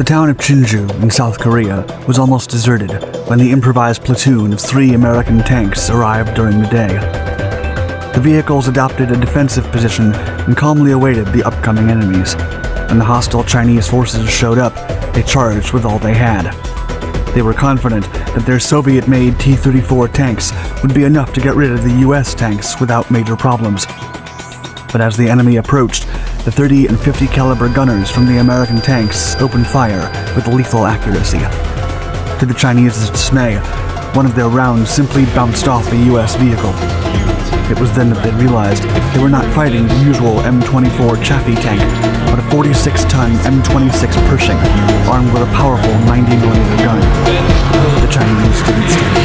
The town of Chinju in South Korea was almost deserted when the improvised platoon of three American tanks arrived during the day. The vehicles adopted a defensive position and calmly awaited the upcoming enemies. When the hostile Chinese forces showed up, they charged with all they had. They were confident that their Soviet made T 34 tanks would be enough to get rid of the US tanks without major problems. But as the enemy approached, the 30 and 50 caliber gunners from the American tanks opened fire with lethal accuracy. To the Chinese dismay, one of their rounds simply bounced off a US vehicle. It was then that they realized they were not fighting the usual M24 Chaffee tank, but a 46-ton M26 Pershing, armed with a powerful 90mm gun. The Chinese didn't stand.